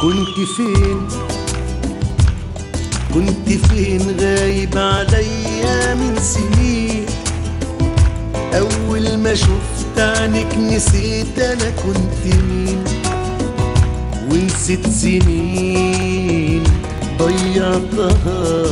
فين؟ كنت فين غايب عليا من سنين؟ أول ما شفت عنك نسيت أنا كنت مين؟ ونسيت سنين ضيعتها.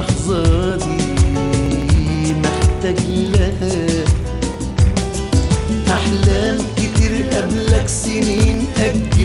واللحظة دي محتاج لها. أحلام كتير قبلك سنين أجلتها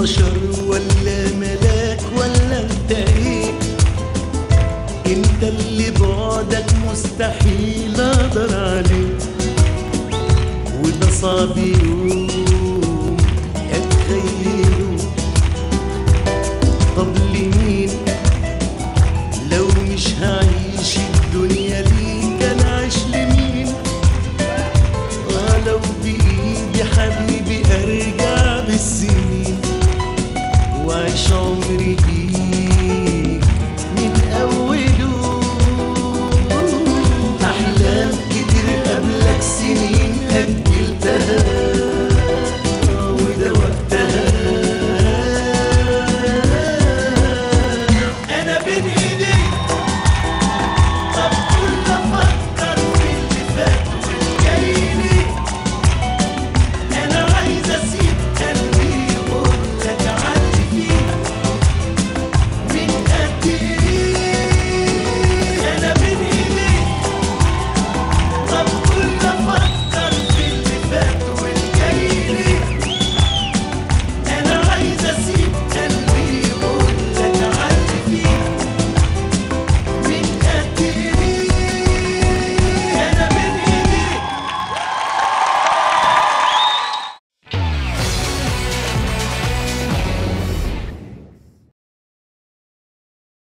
بشر ولا ملاك ولا انت إيه انت اللي بعدك مستحيل أقدر عليه وده صعب يوم